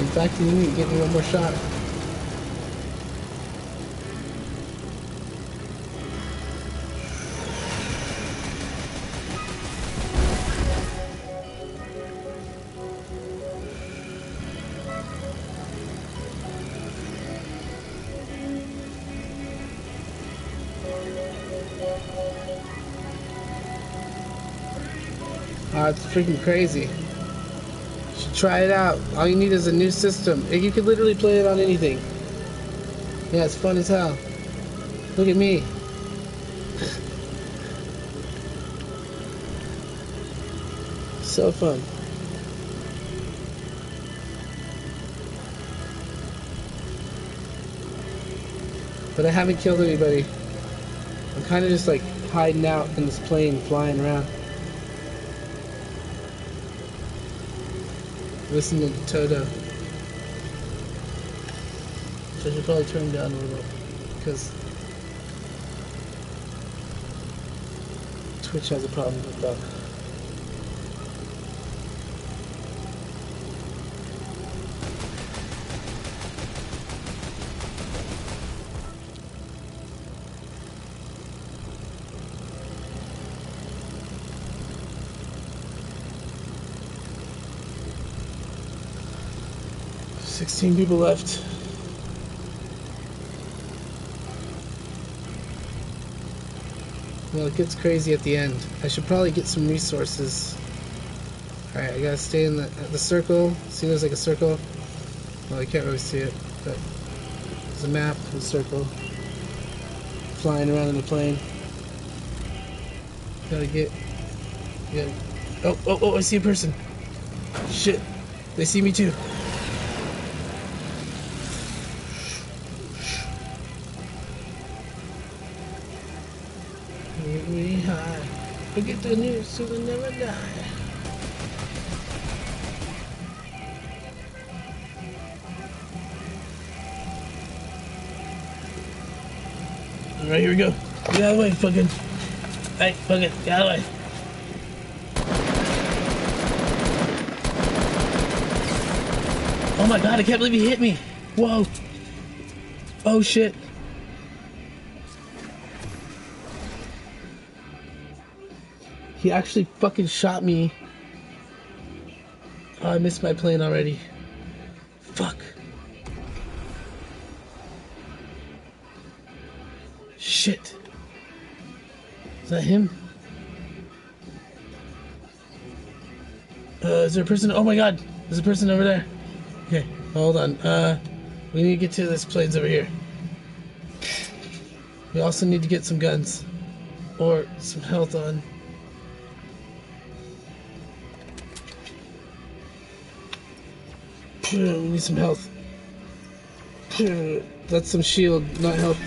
In fact, you need to get me one more shot. Ah, it's freaking crazy. Try it out. All you need is a new system. You could literally play it on anything. Yeah, it's fun as hell. Look at me. so fun. But I haven't killed anybody. I'm kind of just like hiding out in this plane, flying around. Listen to Toto. So I should probably turn down a little because Twitch has a problem with that. Sixteen people left. Well, it gets crazy at the end. I should probably get some resources. Alright, I gotta stay in the, the circle. See, there's like a circle. Well, I can't really see it, but there's a map a circle. Flying around in the plane. Gotta get. Gotta, oh, oh, oh, I see a person. Shit. They see me too. High. Forget the news so we never die. Alright, here we go. Get out of the way, fucking. Hey, fucking, get out of the way. Oh my god, I can't believe he hit me. Whoa. Oh shit. He actually fucking shot me. Oh, I missed my plane already. Fuck. Shit. Is that him? Uh, is there a person? Oh my god, there's a person over there. Okay, hold on. Uh, we need to get to this plane's over here. We also need to get some guns. Or some health on. We need some health. That's some shield, not health.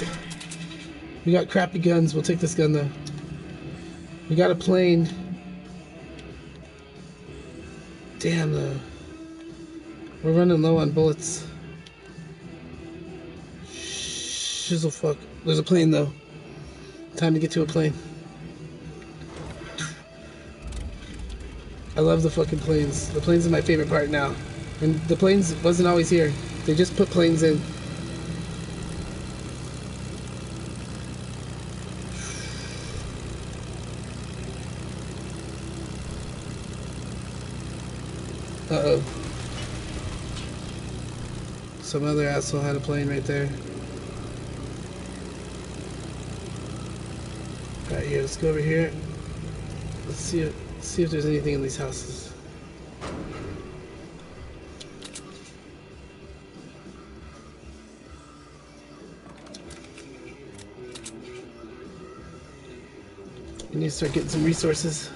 We got crappy guns. We'll take this gun though. We got a plane. Damn though. We're running low on bullets. Shizzle fuck. There's a plane though. Time to get to a plane. I love the fucking planes. The planes are my favorite part now. And the planes wasn't always here. They just put planes in. Uh oh. Some other asshole had a plane right there. Alright, yeah, let's go over here. Let's see see if there's anything in these houses. We need to start getting some resources.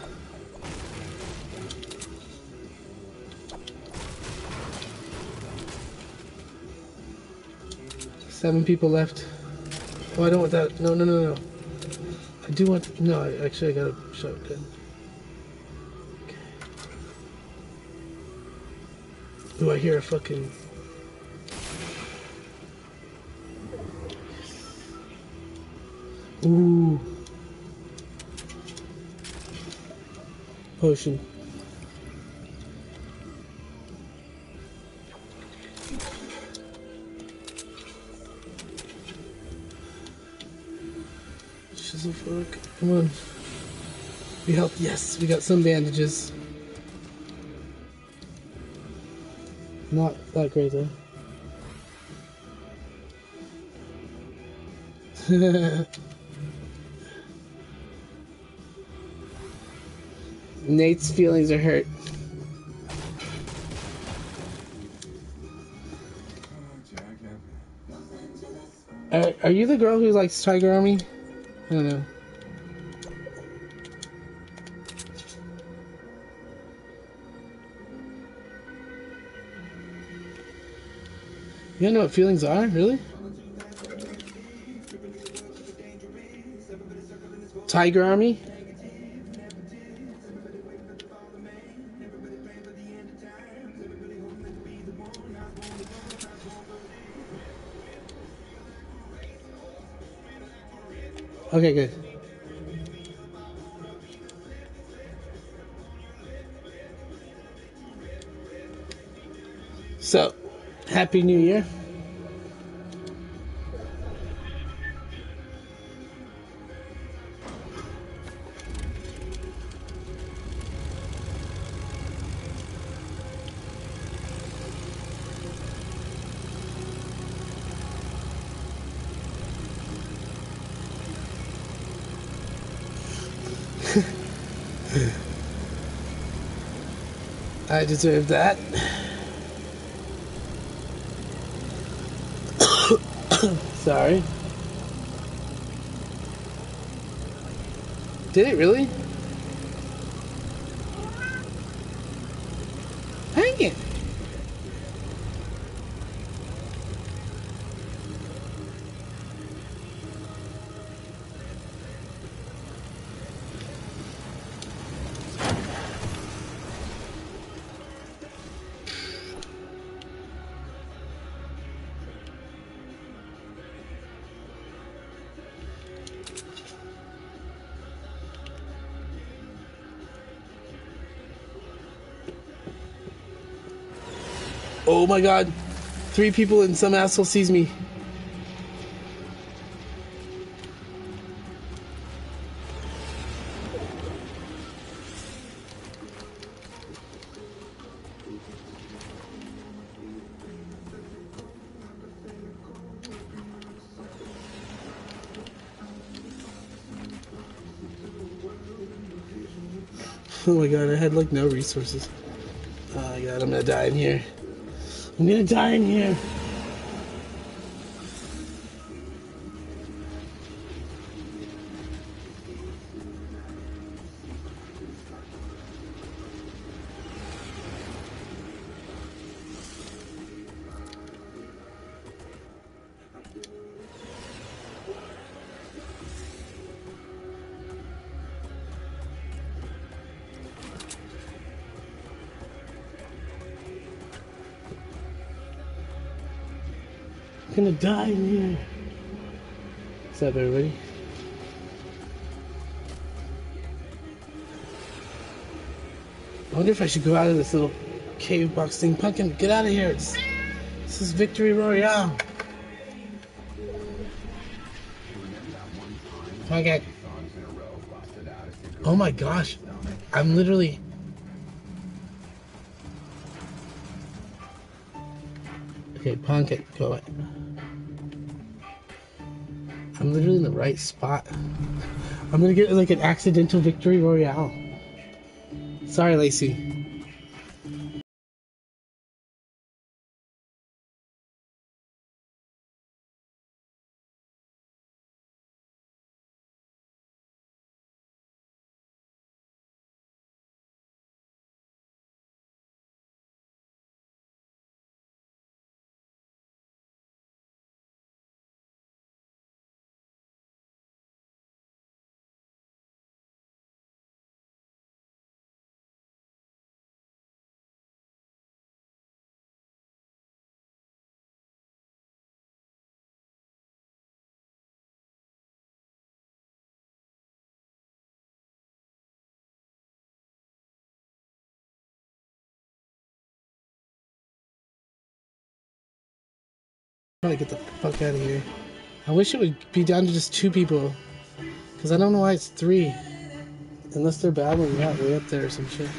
Seven people left. Oh, I don't want that. No, no, no, no. I do want. No, I, actually, I got a shotgun. Okay. Ooh, I hear a fucking. Ooh. potion. Shizzlefork, come on. We helped, yes, we got some bandages. Not that great though. Nate's feelings are hurt. Are, are you the girl who likes Tiger Army? I don't know. You don't know what feelings are, really? Tiger Army? Okay, good. So, Happy New Year. I deserve that. Sorry. Did it really? Hang it. Oh my god. Three people and some asshole sees me. Oh my god, I had like no resources. Oh my god, I'm gonna die in here. I'm gonna die in here. I'm gonna die in here. What's up, everybody? I wonder if I should go out of this little cave box thing. Pumpkin, get out of here. It's, this is Victory Royale. Pumpkin. Oh my gosh. I'm literally. Okay, Pumpkin, go. I'm literally in the right spot. I'm gonna get like an accidental victory royale. Sorry, Lacey. Probably get the fuck out of here. I wish it would be down to just two people. Because I don't know why it's three. Unless they're battling that way up there or some shit.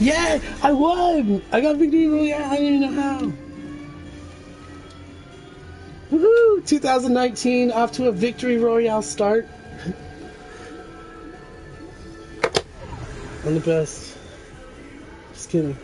Yeah, I won! I got victory royale. I don't even know how. Woohoo! 2019 off to a victory royale start. I'm the best. Just kidding.